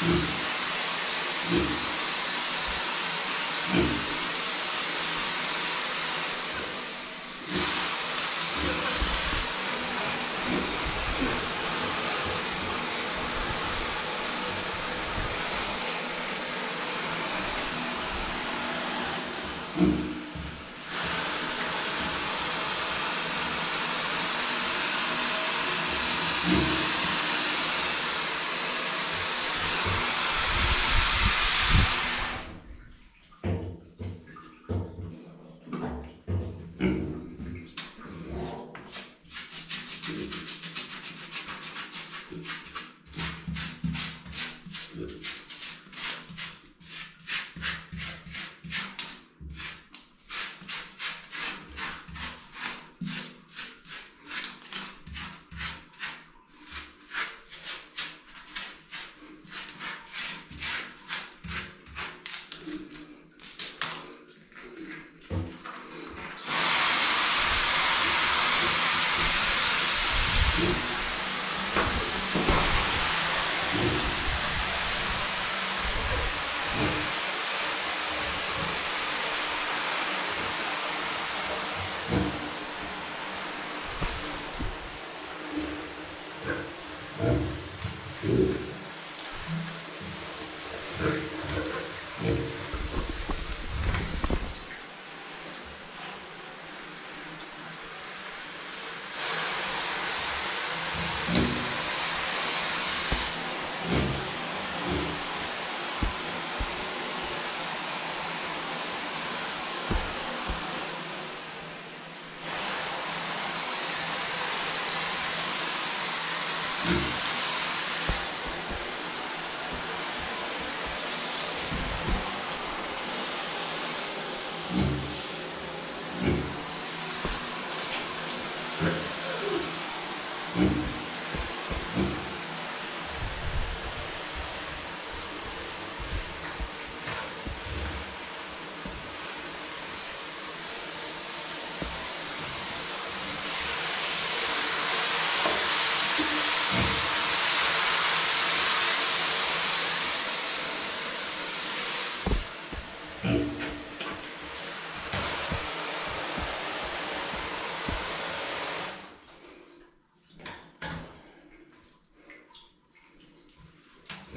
Thank Absolutely.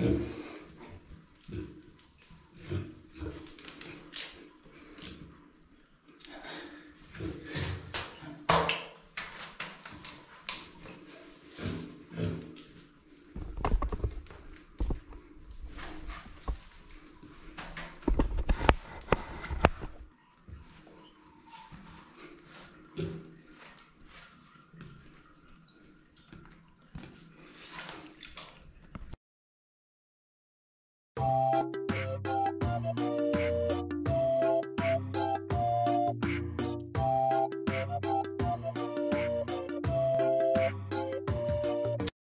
네.